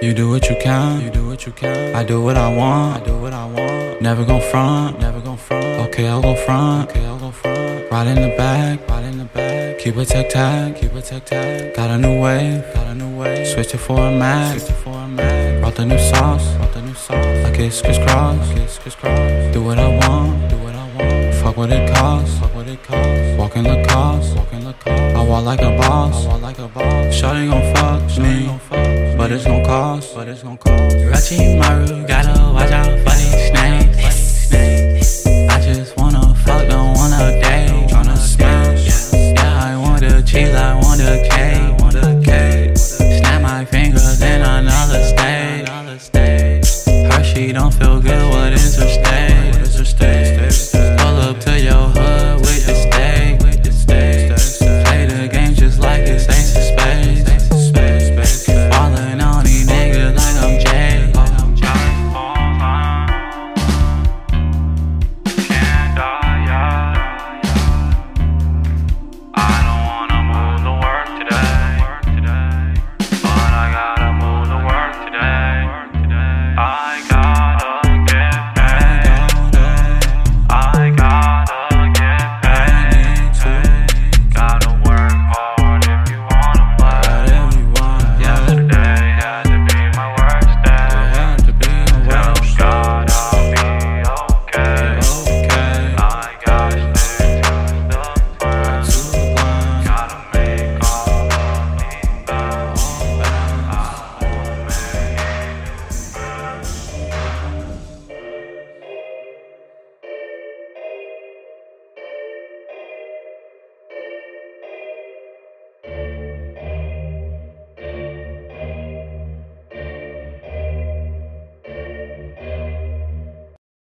You do what you can, you do what you can. I do what I want, I do what I want. Never gon' front, never gon' front. Okay, I'll go front, okay, I'll go front. Right in the back, right in the back. Keep a tech tag, keep a tech tag. Got a new wave, got a new wave. Switch it for a mag, switch it for a mag. Brought the new sauce, brought the new sauce. I kiss crisscross, kiss crisscross. Do what I want, do what I want. Fuck what it costs, fuck what it costs. Walk in the cost, walk in the cost. I walk like a boss, I walk like a boss. Shawty gon' fuck me, but it's gon' cost, but it's gon' cost. Orochimaru, gotta watch out for these snakes. I just wanna fuck, don't wanna date. Tryna smash, yeah, I want the cheese, I want the cake, want the cake. Snap my fingers in another state. Hershey don't feel good, what is her